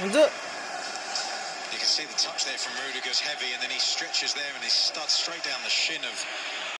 You can see the touch there from Rudiger's heavy, and then he stretches there and he studs straight down the shin of